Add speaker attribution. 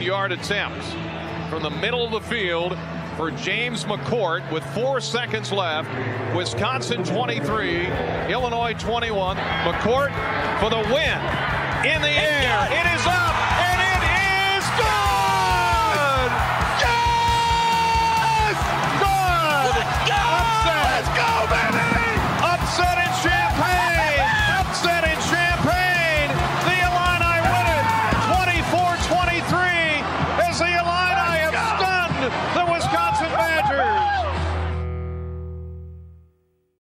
Speaker 1: Yard attempt from the middle of the field for James McCourt with four seconds left. Wisconsin 23, Illinois 21. McCourt for the win. In the air.